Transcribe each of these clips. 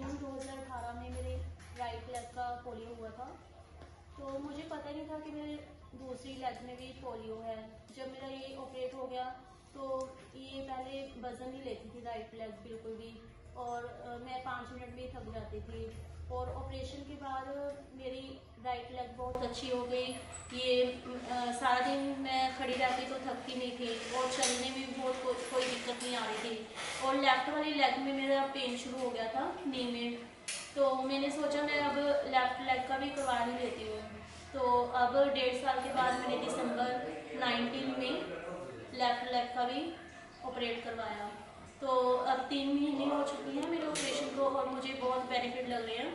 जून 2018 में मेरे right leg का पोलियो हुआ था। तो मुझे पता नहीं था कि मेरे दूसरी लेग में भी पोलियो है। जब मेरा ये ऑपरेट हो गया तो ये पहले वज़न नहीं लेती थी राइट लेग बिल्कुल भी। और मैं पाँच मिनट में थक जाती थी। और ऑपरेशन के बाद मेरी राइट लेग बहुत अच्छी हो गई। ये सारा दिन मैं खड़ी रहती तो थकती नहीं थी और चलने में बहुत को, कोई दिक्कत नहीं आ रही थी। और लेफ़्ट वाली लेग में मेरा पेन शुरू हो गया था नी में। तो मैंने सोचा मैं अब लेफ़्ट लेग का भी करवा ही लेती हूँ। तो अब डेढ़ साल के बाद मैंने दिसंबर 19 में लेफ़्ट लेग का भी ऑपरेट करवाया। तो अब तीन महीने हो चुकी हैं मेरे ऑपरेशन को और मुझे बहुत बेनिफिट लग रहे हैं।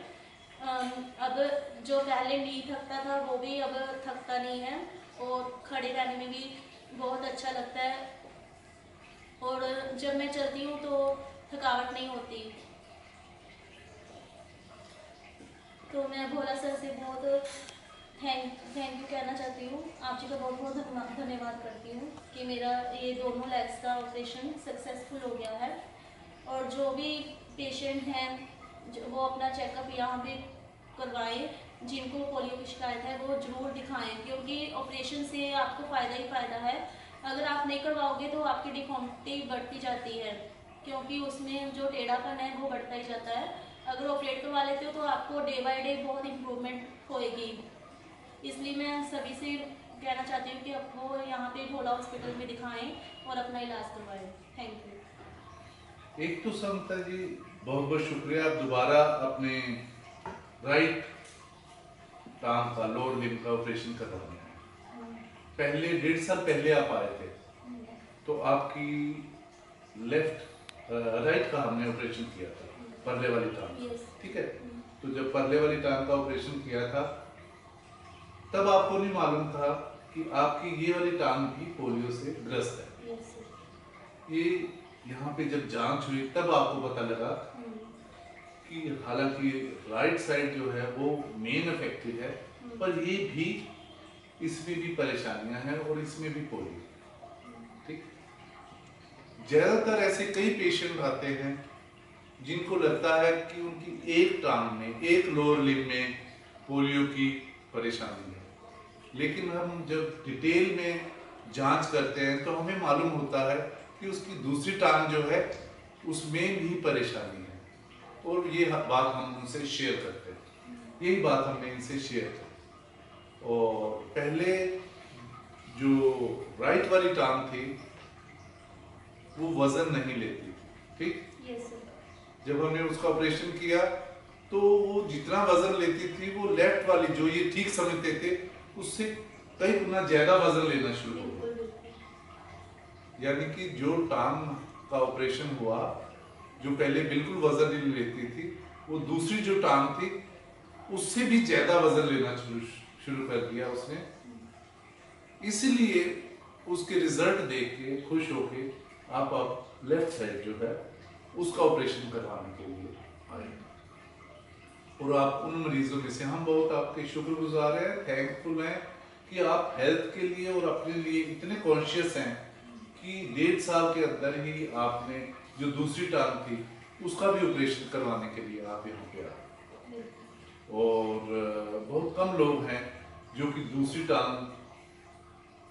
अब जो पहले नहीं थकता था, वो भी अब थकता नहीं है और खड़े रहने में भी बहुत अच्छा लगता है। और जब मैं चलती हूँ तो थकावट नहीं होती। तो मैं भोला सर से बहुत थैंक थैंक यू कहना चाहती हूँ। आप जी का बहुत बहुत धन्यवाद करती हूँ कि मेरा ये दोनों लेग्स का ऑपरेशन सक्सेसफुल हो गया है। और जो भी पेशेंट हैं वो अपना चेकअप यहाँ पे करवाएँ, जिनको पोलियो की शिकायत है, वो ज़रूर दिखाएँ, क्योंकि ऑपरेशन से आपको फ़ायदा ही फ़ायदा है। अगर आप नहीं करवाओगे तो आपकी डिफॉर्मिटी बढ़ती जाती है, क्योंकि उसमें जो टेढ़ापन है, वो बढ़ता ही जाता है। अगर ऑपरेट करवा लेते हो तो आपको डे बाई डे बहुत इम्प्रूवमेंट होएगी। इसलिए मैं सभी से कहना चाहती हूँ कि आप वो यहाँ पे भोला हॉस्पिटल में दिखाएँ और अपना इलाज करवाएँ। थैंक यू एक तो समता जी बहुत बहुत शुक्रिया। आप दोबारा अपने राइट टांग का लोअर लिम का ऑपरेशन करवा रहे हैं। पहले डेढ़ साल पहले आप आए थे। तो आपकी लेफ़्ट राइट का हमने ऑपरेशन किया था परले वाली टांग। ठीक है? तो जब परले वाली टांग का ऑपरेशन किया था तब आपको नहीं मालूम था कि आपकी ये वाली टांग भी पोलियो से ग्रस्त है। ये यहाँ पे जब जाँच हुई तब आपको पता लगा कि हालाँकि राइट साइड जो है वो मेन अफेक्टेड है पर ये भी इसमें भी परेशानियाँ हैं और इसमें भी पोलियो ठीक? ज़्यादातर ऐसे कई पेशेंट आते हैं जिनको लगता है कि उनकी एक टांग में एक लोअर लिम में पोलियो की परेशानी है लेकिन हम जब डिटेल में जाँच करते हैं तो हमें मालूम होता है कि उसकी दूसरी टांग जो है उसमें भी परेशानी है। और ये बात हम उनसे शेयर करते हैं। यही बात हमने इनसे शेयर की। और पहले जो राइट वाली टांग थी वो वज़न नहीं लेती थी ठीक? सर जब हमने उसका ऑपरेशन किया तो वो जितना वज़न लेती थी, वो लेफ़्ट वाली जो ये ठीक समझते थे, उससे कई गुना ज़्यादा वज़न लेना शुरू हो यानी कि जो टांग का ऑपरेशन हुआ, जो पहले बिल्कुल वज़न नहीं लेती थी, वो दूसरी जो टांग थी, उससे भी ज़्यादा वज़न लेना शुरू शुरू कर दिया उसने। इसलिए उसके रिज़ल्ट देख के, खुश होके आप आप लेफ़्ट साइड जो है, उसका ऑपरेशन करवाने के लिए आए। और आप उन मरीजों में से, हम बहुत आपके शुक्रगुजार हैं थैंकफुल हैं कि आप हेल्थ के लिए और अपने लिए इतने कॉन्शियस हैं कि डेढ़ साल के अंदर ही आपने जो दूसरी टांग थी, उसका भी ऑपरेशन करवाने के लिए आप यहाँ पे आए और बहुत कम लोग हैं जो कि दूसरी टांग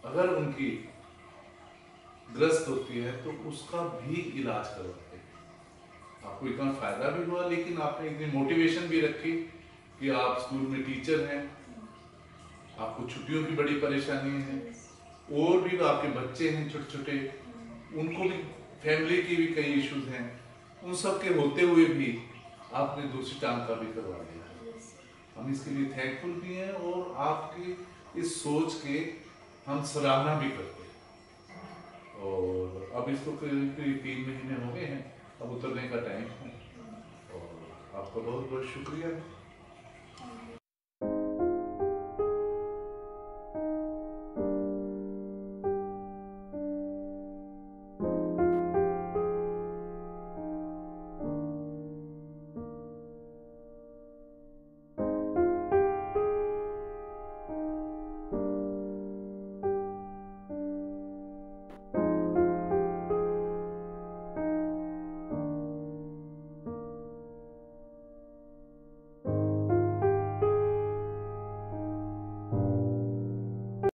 अगर उनकी ग्रस्त होती है तो उसका भी इलाज करवाते आपको इतना फ़ायदा भी हुआ, लेकिन आपने इतनी मोटिवेशन भी रखी कि आप स्कूल में टीचर हैं, आपको छुट्टियों की बड़ी परेशानी है, और भी आपके बच्चे हैं छोटे छोटे उनको भी फैमिली की भी कई इश्यूज़ हैं, उन सब के होते हुए भी आपने दूसरी टांग का भी करवा दिया। हम इसके लिए थैंकफुल भी हैं और आपकी इस सोच के हम सराहना भी करते हैं। और अब इसको करीब तीन महीने हो गए हैं। अब उतरने का टाइम है। और आपका बहुत बहुत शुक्रिया।